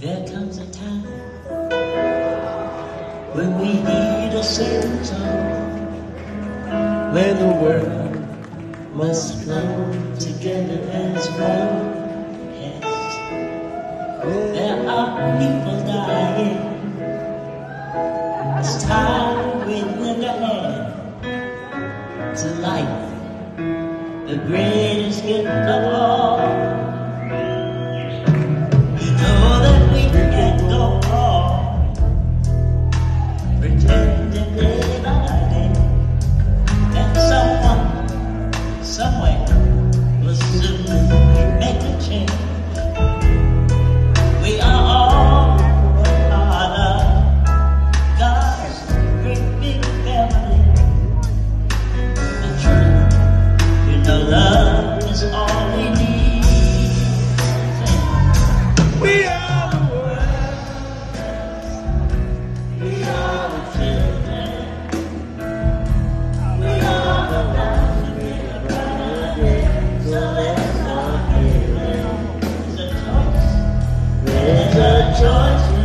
There comes a time when we need a certain song, when the world must come together as one. Yes, there are people dying. It's time we lend a hand to life, the greatest gift of all. Somewhere let's